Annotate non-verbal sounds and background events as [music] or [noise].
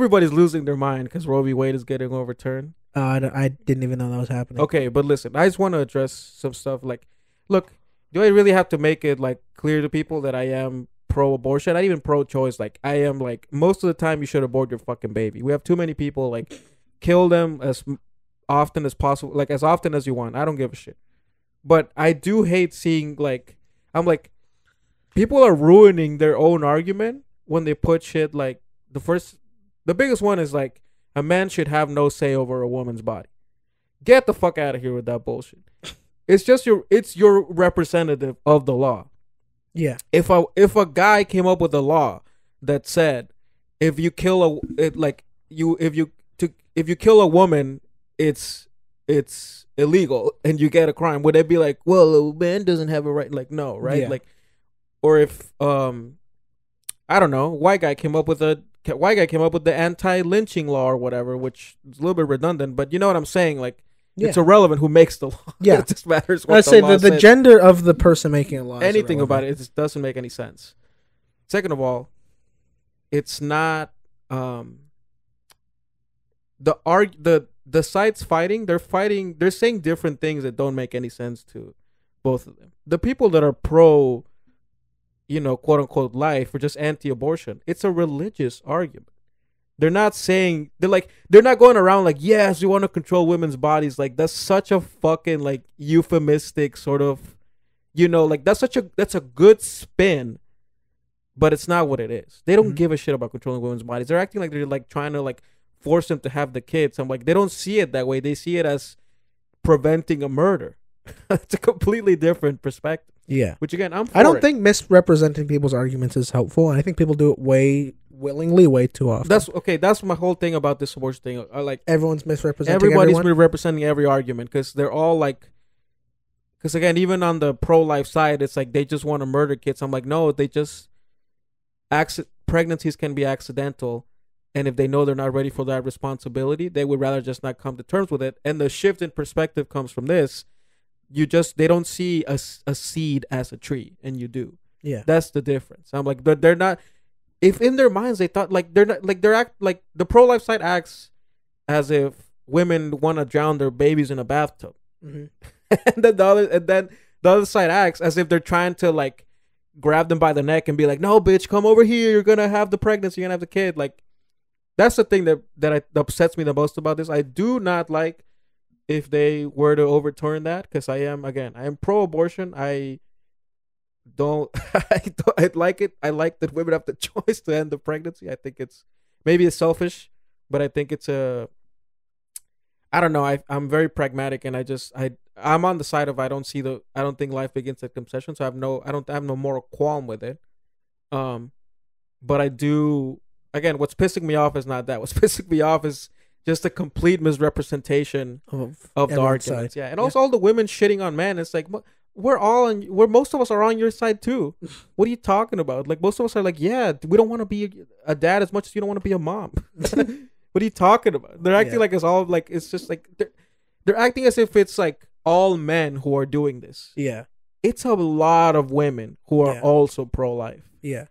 everybody's losing their mind because Roe v. Wade is getting overturned. Uh, I, I didn't even know that was happening. Okay, but listen, I just want to address some stuff. Like, look, do I really have to make it like clear to people that I am pro-abortion? Not even pro-choice. Like, I am like most of the time you should abort your fucking baby. We have too many people like kill them as often as possible, like as often as you want. I don't give a shit. But I do hate seeing like I'm like people are ruining their own argument when they put shit like the first the biggest one is like a man should have no say over a woman's body. Get the fuck out of here with that bullshit. [laughs] It's just your it's your representative of the law. Yeah. If a if a guy came up with a law that said if you kill a it like you if you to if you kill a woman it's it's illegal and you get a crime would it be like well a man doesn't have a right like no right Yeah. like or if um I don't know white guy came up with a white guy came up with the anti-lynching law or whatever which is a little bit redundant but you know what I'm saying like it's irrelevant who makes the law [laughs] Yeah. it just matters what I say the, the gender of the person making a law. anything about it. It just doesn't make any sense. Second of all, it's not um the arg the the sides fighting. They're fighting. They're saying different things that don't make any sense to both of them. The people that are pro, you know, quote unquote life or just anti-abortion. It's a religious argument. They're not saying they're like they're not going around like yes we want to control women's bodies like that's such a fucking like euphemistic sort of you know like that's such a that's a good spin but it's not what it is they don't Mhm. give a shit about controlling women's bodies they're acting like they're like trying to like force them to have the kids i'm like they don't see it that way they see it as preventing a murder [laughs] it's a completely different perspective Yeah. which again i'm I don't it. think misrepresenting people's arguments is helpful. and I think people do it way willingly, way too often. that's okay that's my whole thing about this abortion thing i like everyone's misrepresenting everybody's everyone. representing every argument because they're all like because again even on the pro-life side it's like they just want to murder kids i'm like no they just acci- pregnancies can be accidental and if they know they're not ready for that responsibility they would rather just not come to terms with it and the shift in perspective comes from this you just they don't see a, a seed as a tree and you do yeah. that's the difference. I'm like, but they're not. If in their minds they thought like they're not like they're act like the pro life side acts as if women want to drown their babies in a bathtub, hmm [laughs] and then the other and then the other side acts as if they're trying to like grab them by the neck and be like, no, bitch, come over here. You're gonna have the pregnancy. You're gonna have the kid. Like that's the thing that that, I, that upsets me the most about this. I do not like if they were to overturn that because I am again I am pro-abortion. I don't [laughs] I don't I like it. I like that women have the [laughs] choice to end the pregnancy. I think it's maybe it's selfish, but I think it's a I don't know. I I'm very pragmatic and I just I I'm on the side of I don't see the I don't think life begins at conception, so I have no I don't I have no moral qualm with it. Um but I do again what's pissing me off is not that. [laughs] What's pissing me off is just a complete misrepresentation Of, of the arguments. side. Yeah, and also all the women shitting on men. It's like we're all on. We're most of us are on your side too. [laughs] What are you talking about? Like most of us are like, yeah, we don't want to be a dad as much as you don't want to be a mom. [laughs] [laughs] what are you talking about? They're acting Yeah. like it's all like it's just like they're, they're acting as if it's like all men who are doing this. Yeah. It's a lot of women who are Yeah. also pro life. Yeah.